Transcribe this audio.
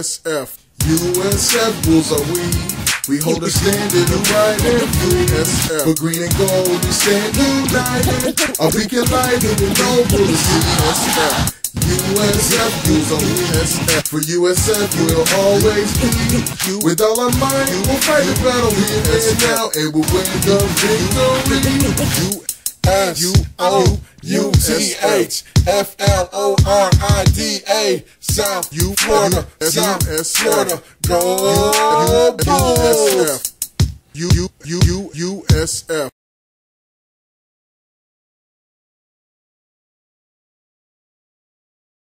USF. USF Bulls are we. We hold a standard of right and free. SF. For green and gold, we stand united. Our beacon lighted and noble. SF. USF, Bulls are we. SF. For USF, we'll always be. With all our might, we'll fight the battle here and now, and we'll win the victory. S U O U T H F L O R I D A. South U Florida, South Florida, go! U U U U U S F.